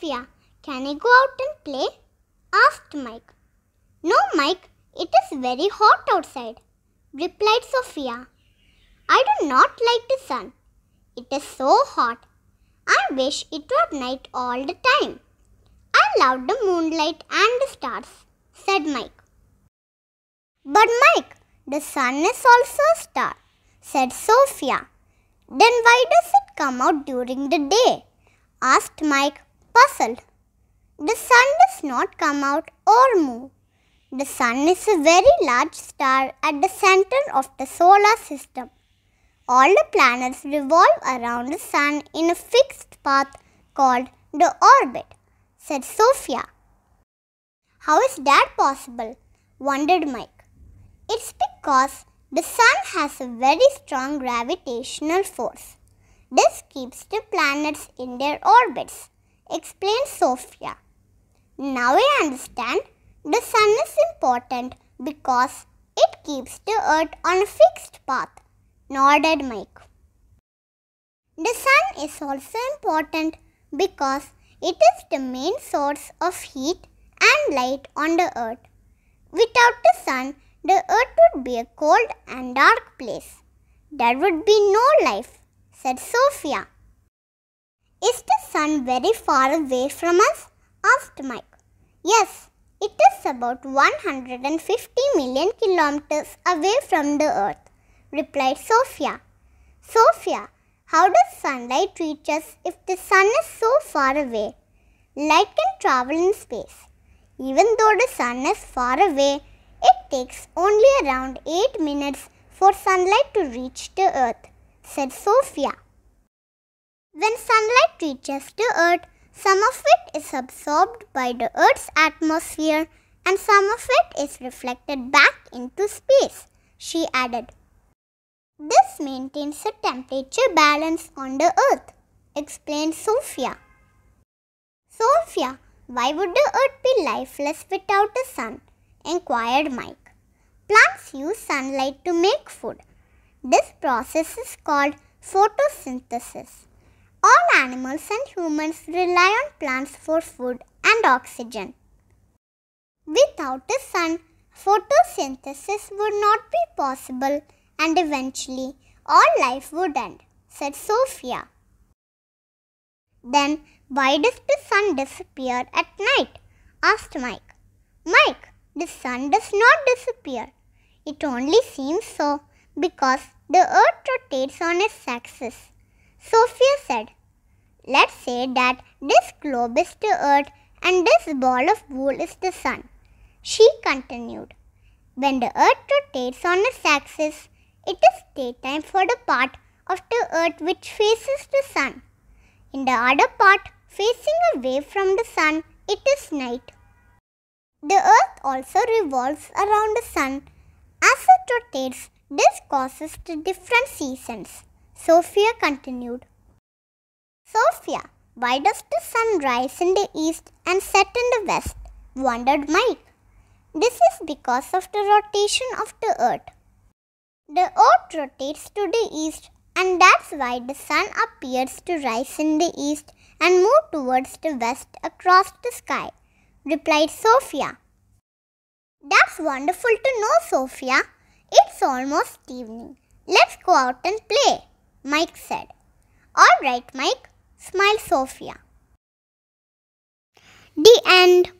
Sophia, can I go out and play? asked Mike. No, Mike, it is very hot outside, replied Sophia. I do not like the sun. It is so hot. I wish it were night all the time. I love the moonlight and the stars, said Mike. But Mike, the sun is also a star, said Sophia. Then why does it come out during the day? asked Mike, puzzled. The sun does not come out or move. The sun is a very large star at the center of the solar system. All the planets revolve around the sun in a fixed path called the orbit, said Sophia. How is that possible? wondered Mike. It's because the sun has a very strong gravitational force. This keeps the planets in their orbits, explained Sophia. Now I understand the sun is important because it keeps the earth on a fixed path, nodded Mike. The sun is also important because it is the main source of heat and light on the earth. Without the sun, the earth would be a cold and dark place. There would be no life, said Sophia. Is the sun very far away from us? asked Mike. Yes, it is about 150 million kilometers away from the earth, replied Sophia. Sophia, how does sunlight reach us if the sun is so far away? Light can travel in space. Even though the sun is far away, it takes only around 8 minutes for sunlight to reach the earth, said Sophia. When sunlight reaches the earth, some of it is absorbed by the earth's atmosphere and some of it is reflected back into space, she added. This maintains a temperature balance on the earth, explained Sophia. Sophia, why would the earth be lifeless without the sun? inquired Mike. Plants use sunlight to make food. This process is called photosynthesis. All animals and humans rely on plants for food and oxygen. Without the sun, photosynthesis would not be possible and eventually all life would end, said Sophia. Then why does the sun disappear at night? asked Mike. Mike, the sun does not disappear. It only seems so because the earth rotates on its axis. Sophia said, Let's say that this globe is the earth and this ball of wool is the sun. She continued, When the earth rotates on its axis, it is daytime for the part of the earth which faces the sun. In the other part, facing away from the sun, it is night. The earth also revolves around the sun. As it rotates, this causes the different seasons. Sophia continued. Sophia, why does the sun rise in the east and set in the west? wondered Mike. This is because of the rotation of the earth. The earth rotates to the east and that's why the sun appears to rise in the east and move towards the west across the sky, replied Sophia. That's wonderful to know, Sophia. It's almost evening. Let's go out and play, Mike said. All right, Mike, smiled Sophia. The end.